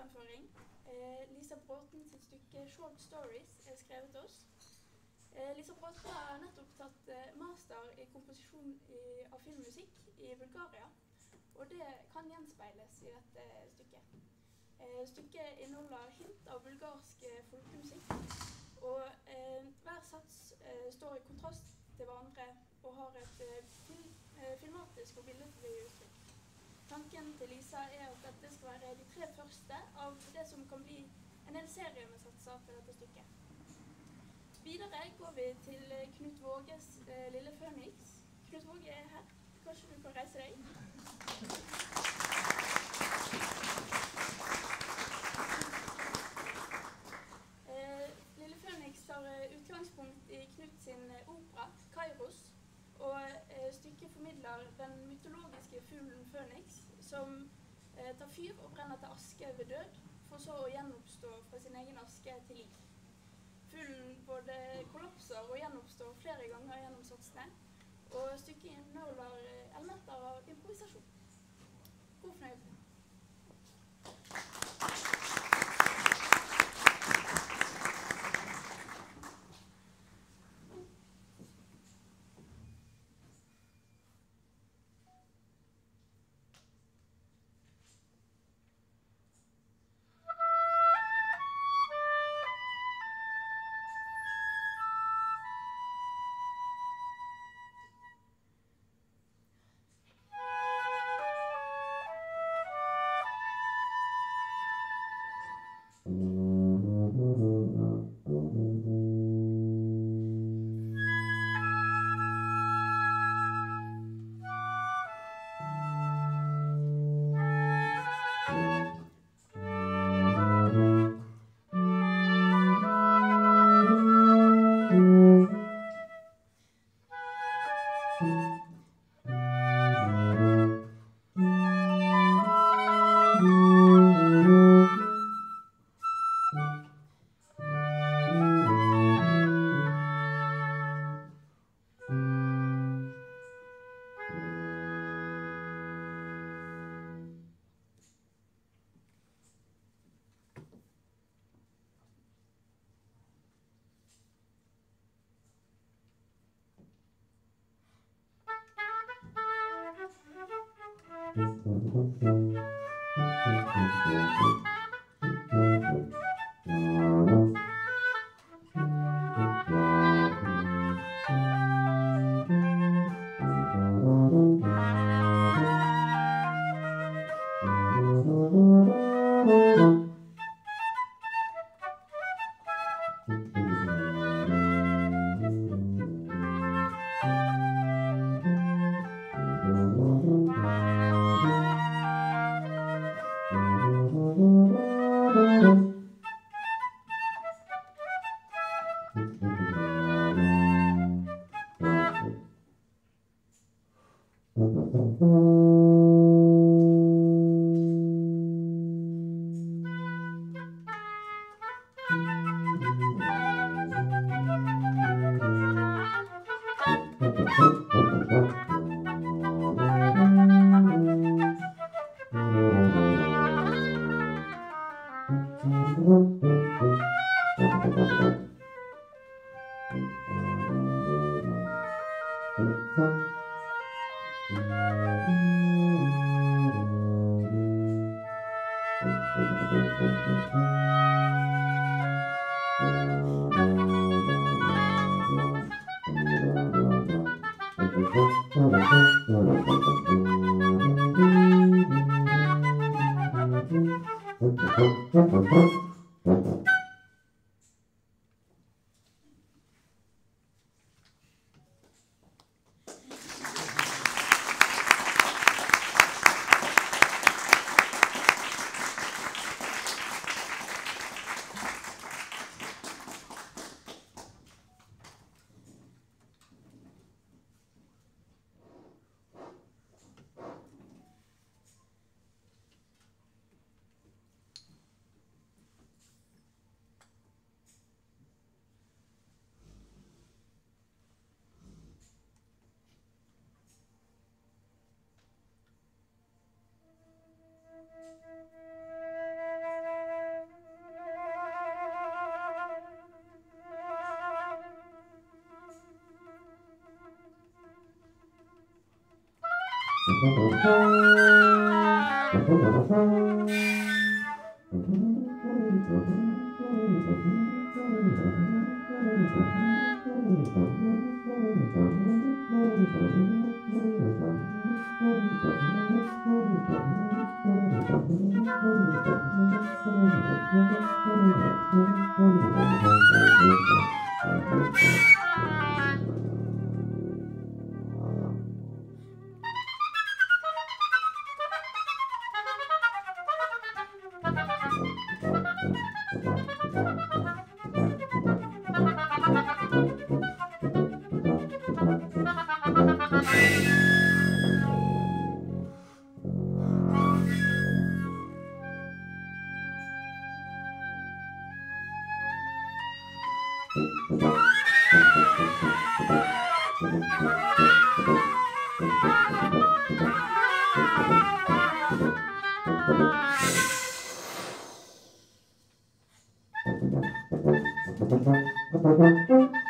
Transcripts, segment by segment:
fremføring. Eh, Lisa Bråten sitt stykke 'Short Stories' er skrevet til oss. Eh, Lisa Bråten har nettopp tatt eh, master i komposisjon av filmmusikk i Bulgaria. Og det kan gjenspeiles i dette stykket. Stykket inneholder hint av bulgarsk folkemusikk. Og hver sats står i kontrast til hverandre og har et fil, filmatisk og billedlig uttrykk. Tanken til Lisa er at dette skal være de tre første av det som kan bli en hel serie med satser til dette stykket. Videre går vi til Knut Våges eh, Lille Føniks. Knut Våge er her. Kanskje du kan reise deg? Eh, Lille Føniks tar eh, utgangspunkt i Knut sin eh, opera 'Kairos'. Og eh, stykket formidler den mytologiske fuglen Føniks, som eh, tar fyr og brenner til aske ved død, for så å gjenoppstå fra sin egen aske til liv. Fuglen både kollapser og gjenoppstår flere ganger gjennom satsene, og stykket inneholder Thank you. Mm-hmm. Thank.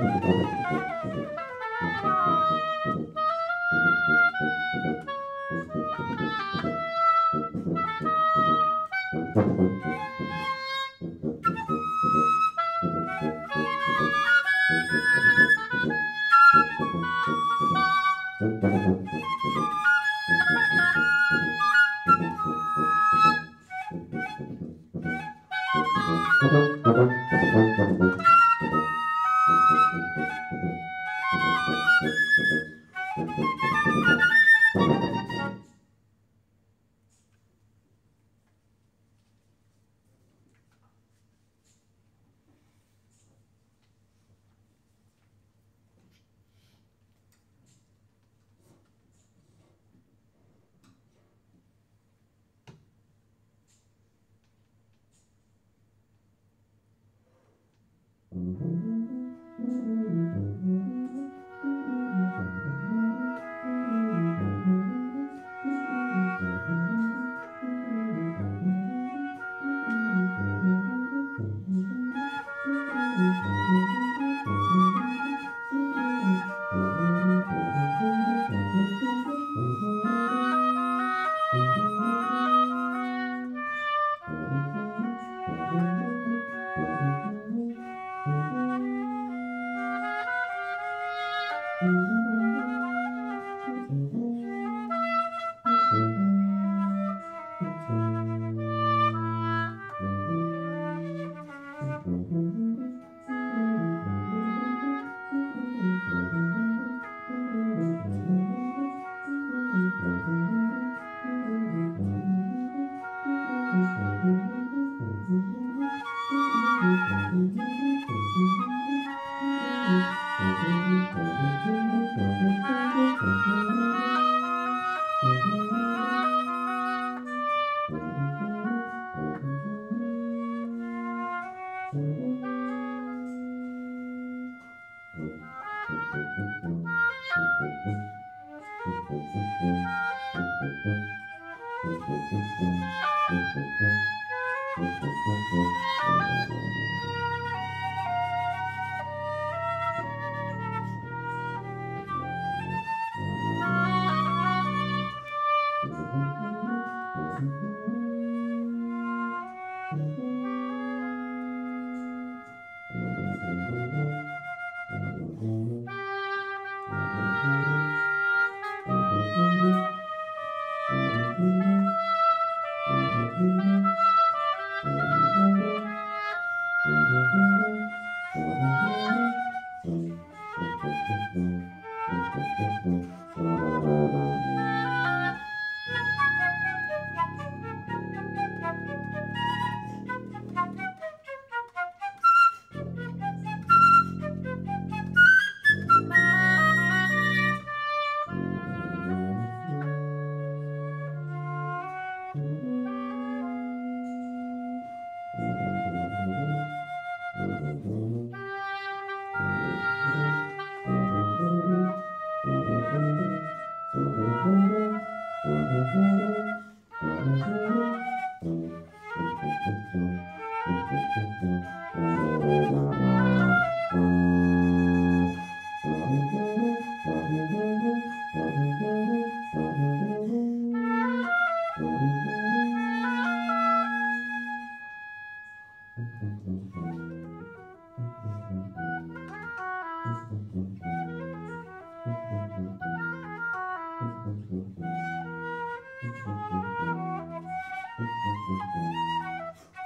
Mm-hmm.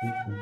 Mm-hmm.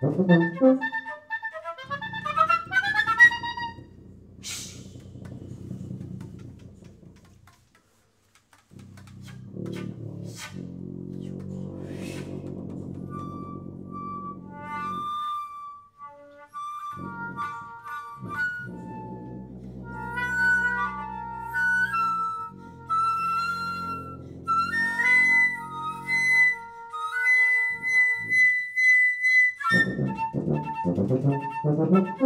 Thank you. Mm-hmm.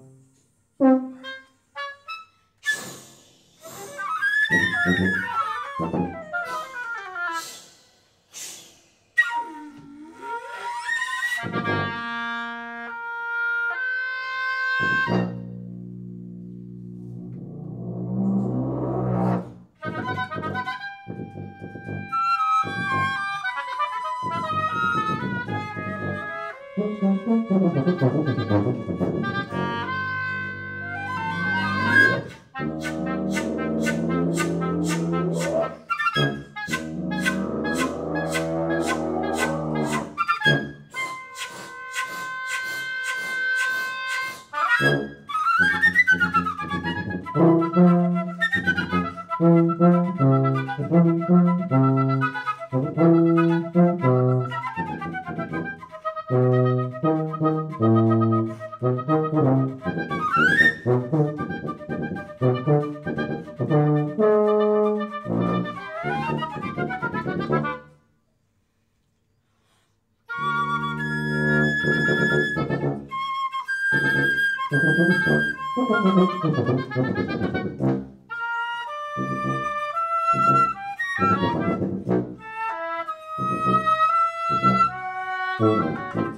Thank Música